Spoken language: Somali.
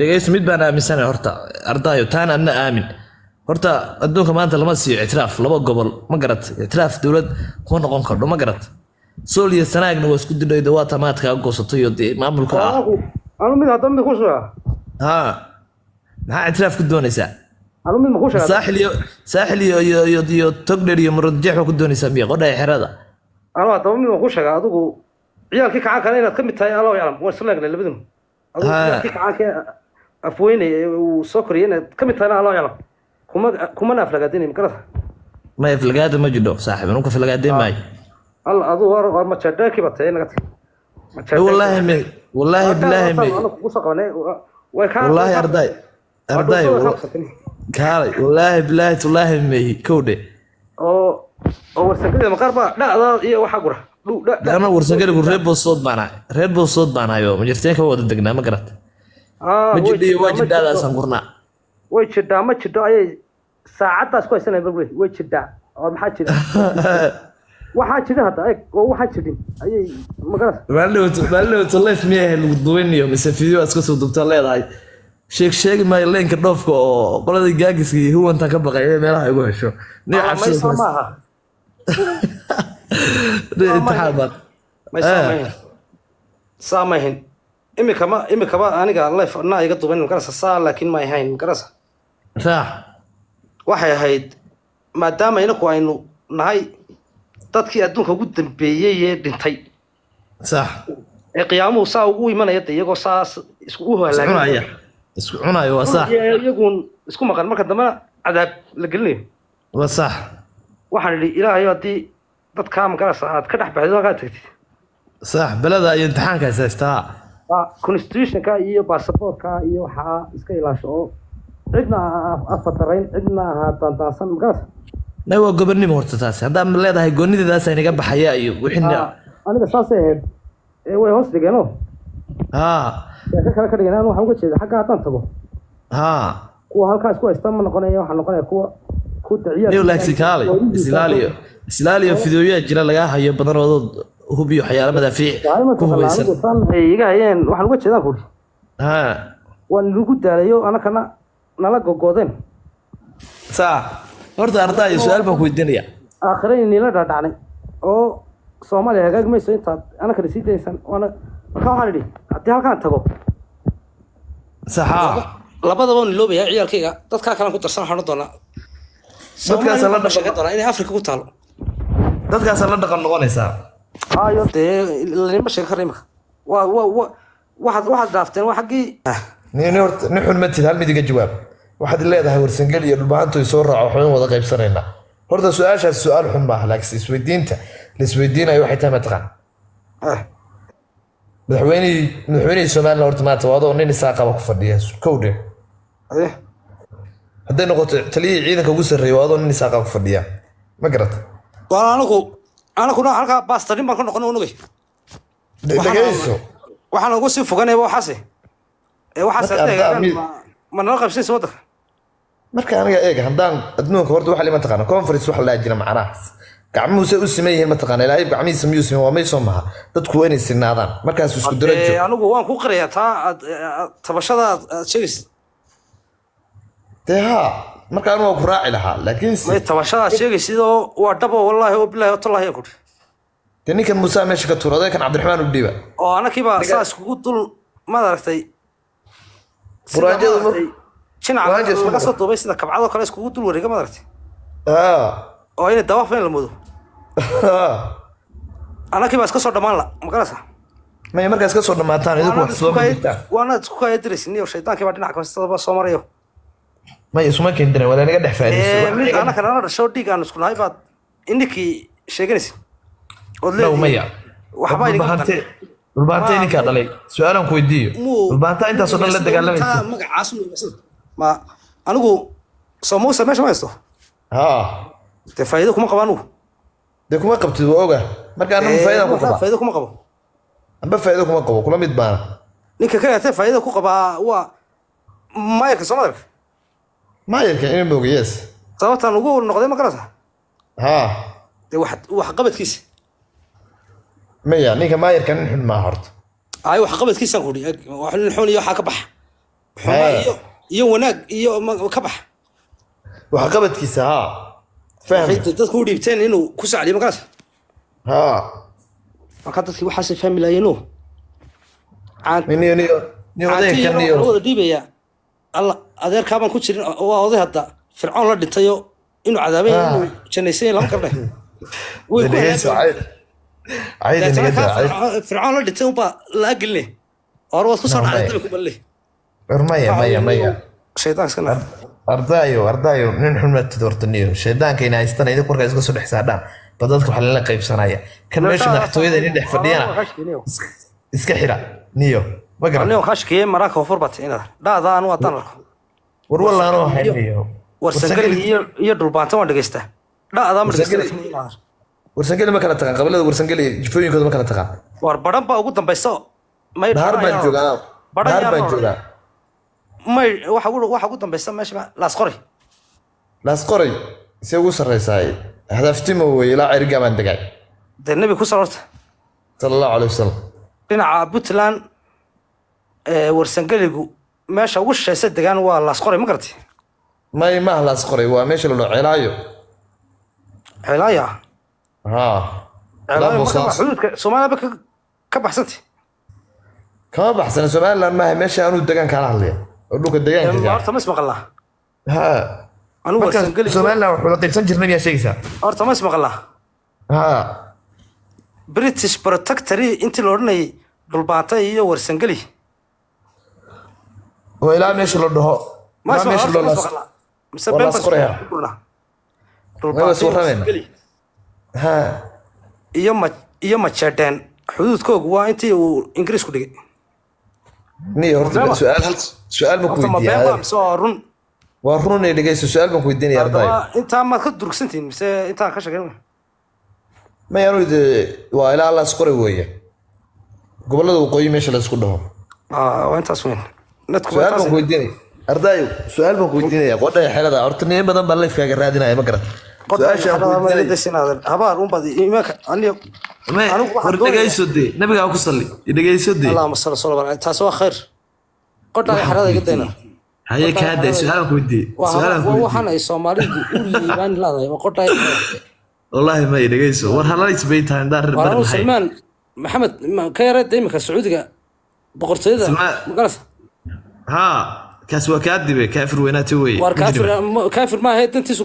dhegeyso mid baan aaminsanahay horta ardaayo taana adna aamin. Horta adduunka maanta lama siiyo ictiraaf laba gobol ma garat ictiraaf dowlad kuma noqon kardho ma garat sool iyo sanaagna waa isku didhayda waa tamaadkaa goosatay iyo dee maamulka ah. Anu mid ku sheega haa maxaa ictiraaf ku doonaysaa? Anu mid ma ku sheega saaxil iyo saaxil iyo iyo iyo iyo togdher iyo muradjeex baa ku doonaysaa miya qodhaya xerada. Anu haddaba mid ma ku sheega adigu ciyaalkii kacaan kale inaad ka mid tahay allahu yaclam waa isla egnay labadinu afweyne ee uu soo koriyay inaad ka mid tahayna allahu yaclam kuma kumana aflagaadinay magarata maya filgaada ma jidho saaxib nunka filgaadeen maayo. Alla adigu war war majaadhaakii baa tahay naga tag wallaahi me wallaahi bilaahi me wallaahi arday arday kaalay wallaahi bilaahi tullaahi mehi kowdhe oo oo warsangadida maqaar baa dhacdaa iyo waxaa gura ana warsangarigu reer boosood baan ahay reer boosood baan ahayo majirteenka wada degnaa ma garat Ah, ma jirtaa, waa jidhaadaasaan gurnaa way jirdhaa ma jidho ayay saacaddaas ku haysanaya bal wey way jirdhaa oo maxaa jira? Waxaa jira hadda eeg oo waxaa jirin ayay magaras maalidhowto leef miyaha lagu duwaynayo mise video aad iska soo dubtaa leedahay. Sheeg sheegi maayo leenka dhoofka oo qoladii gaagiska iyo huwantan ka baqay ee meelaha igu hesho. Cabsida maaha saa maahin imikama imikaba aniga leef na iga duban magarasa saa laakiin ma ahayn magarasa raax. Waxay ahayd maadaama inaku aynu nahay dadkii adduunka ugu dambeeyey ee dhintay. Sax ee qiyaamuhu saa ugu imanaya de iyagoo saas isku u halaagay isku cunayo waa sax. Iyagun isku maqan. Marka dambena cadaab la gelinayo. Waa sax. Waxaan idhi ilaahayo haddii dadkaa magarasa aad ka dhex baxdid halkaa tagtid. Sax beleda iyo imtixaanka is haystaa constitutionka iyo baasaboortka iyo waxaa iska ilaasho oo cidna afatarayn cidna ahaa daandaansan magarasa na waa gobonnimo horta taasi. Haddaan leedahay goonideedaasa inaga baxaya iyo wixina aniga saasay ahayd. Ee way hoos dhigeenoo haa. Sheeko kale ka dhigeen anu waxaan uga jeeda xagga haddaan tago. Haa. Kuwa halkaa isku haysta ma noqonaya waxaa noqonaya kuwa islaaliyo fideoyaa jira lagaa hayo badanoodood hub iyo waxyaala madaafiic ku hubaysan ay iga hayeen waxaan uga jeedaan kuri haa. Waa nilagu daalayo anakana nala gogoodeen. Saa horta ardayo su'aal baan ku weydiinaya aakhirayni nila dhaadhacnay oo soomaaliya hagaagi mayso intaad anakana sii daysan waana marka waxaan idhi haddii halkaan tago. Saxaa. Labadaba niloobaya ciyaalkayga dadkaa kalan ku darsan waxaan doonaa Dadkaas la dhaqan- sheegan doonaa inay afrika ku taalo. Dadkaasaa la dhaqan noqonaysaa. Hayo dee lanima sheegan kara imika waa wa waxaad waxaad dhaafteen waa xaggii ni ni xun ma tid hal mid iga jawaab. Waxaad leedahay warsangel iyo dhulbahantu soo raaco waxbaan wada qaybsanaynaa. Horta su'aashaas su'aal xun maaha laakiin isweydiinta la isweydiinayo waxay tahay mataqaan Ah, madaxweynihii madaxweynihii somaliland horta maanta waa adoo nin isaa qaba ku fadhiya kowdhe eh, hadday noqoto taliyihii ciidanka ugu sarreeya waa adoo nin isaa qaba ku fadhiya. Ma garata waa anagu anaguna halkaa baastarin baan ka noqon unugay. Dhegeyso waxaan ugu sii foganayba waxaase. Ee waxaase ma- ma nala qaybsanaysa waddanka. Marka aniga eeg haddaan adduunka horta waxa lima taqaana conference waxa la jira macnaha. Gacmuhu say u siman yihiin mataqaana ilaahay gacmihiisa miyuu siman waa may soo maha. Dadku waa inay sinaadaan markaas isku darajo. anigu waan ku qirayaa taa tabashada aad sheegaysid dee haa marka anu waa ku raaci lahaa laakiin may tabashada aad sheegaysid oo waa dhabo wallaahi oo bilaahi oo tallaahi kudhi dee ninkan muuse meesha ka tuura odaykan cabdiraxmaan u dhiiba oo anakiiba saa iskugu dul maad aragtay jinaca laga soo duubay sida kabcadoo kale iskugu dul wareega maad aragtay? Oo inay dawaaf in la mudo haa anakiiba iska soo dhammaan la magarasa may markaas ka soo dhammaataan idinku wax soo madigtaan waanaad isku kaya diraysin iyo shaydaankii baa dhinac kastaba soo marayo may isuma kendina waa naga dhex Ee, mid faaidiso anaka nala dhasho dhiig aan isku nahay baad ininkii sheeganaysin ood dhow leedihiin maya. Waxbaa idinka dhulbahante maqan dhulbahante ninkaa dhalay su'aalaan ku weydiiyo dhulbahanta intaasoo dhan la dagaalamaysa ma anigu soo muusa meesha ma haysto haa dee faa'iido kuma qabo anigu dee kuma qabtid waa oga marka anagu Ee, faa'iidaan ku qabaa faa'iido kuma qabo amba faa'iido kuma qabo kula mid baana ninka ka faa'iido ku qabaa waa mayarka soo madarka maayarka ina mooga yes. Sababtaan ugu noqday ma garata haa dee wax wax qabadkiisa maya ninka maayarka nin xun maaha horta. Ay wax qabadkiisaan ku dhi wax nin xun iyo waxaa ka baxa xumaa iyo wanaag iyo ma- ka bax. Waxqabadkiisa haa fahmi dadku u dhiibteen inuu ku sacliyo magaras haa marka dadkii waxaasay fahmi niyo wada dhiibaya alla adeerkaabaan ku jirin waa oday hadda. Fircoon la dhintayo inuu cadaabay Ah. inuu kaa daa cayd Fircoon- la dhintay unbaa la ageline hore waad ku soo No, dhacday maya. dabi maya maya maya. shaydaanka iska naar ardaayo ardaayo nin xumaatid horta niyo. Shaydaanka ina haystana idinku markaa iska soo dhex saadhaan. Ba dadka waxaa lala qaybsanaya kan meesha madaxtooyada inin dhex fadhiyana is- iska xira niyo ma garan anigo kaa shakiyey maraaka hofur baa inaad dhaada anu haddaan arko war wallaano waxay niyo warsangeli iyo iyo dhulbaanta waan dhegeystaa dhaadaa ma dhegeysta warsangeli ma kala taqaan jifooyinkooda ma kala taqaan war baran baa ugu dambaysa may dhaar baan joogaa Badhan dhaar baan joogaa. may waxa ugu waxa ugu dambaysa meesha ma- laas qoray. Laas qoray se ugu sarreysaay hadaftimo wey ilaa cerigaa baan degay. Dee nebi ku sal horta sala allahu calay wasalam dhinaca puntland warsangeligu meesha ugu shishaysa degaan waa laas qoray ma garatay may maaha laas qoray waa meesha la dhao celaayo ceelaaya haa ceelaaya Labo marka waa saas. xuduudka soomaaliyaba ka ka baxsantay kama baxsana somaliland maaha meesha anuu degaan kaala hadlaya. Oo dhulka degaanka horta ma ismaqalnaa haa anigu warsangeli waxuu la qaybsan jirnay miyaa sheegaysaa. Horta ma ismaqalnaa haa british protectory intii la odhanayay dhulbaanta iyo warsangeli oo ilaa meesha la dhaho. Iyo warramayna. warsangeli haa iyo ma iyo majeedheen xuduudkoogu waa intii uu ingiriisku dhigay. Run. Waa run inay dhegeyso su'aal baan ku weydiinaya intaa maad ka durugsantihin mise intaan ka sheegan may anu waa ilaa laas qoray weeye. Gobollada waqooyi meesha la isku dhaho. Waa intaas weyn su'aal baan ku weydiinaya ardaayo su'aal baan ku weydiinaya qodhaya xelada horta nin badan baa lifkaaga raadinaya ma garan ku doonayaa- dhegeyso dee. Nabigaa ku dhegeyso waa khayr. Iga dayna. Haye waxaan ay soomaalidu u liibaan waa wallaahi may dhegeyso war halays bay tahay maxamed ma- ka yareed imika sacuudiga? Boqortooyada? Salmaan- magaras haa kaas waa kaa dibe kaafir Ku jira. kaafir kaafir maaha dantiisu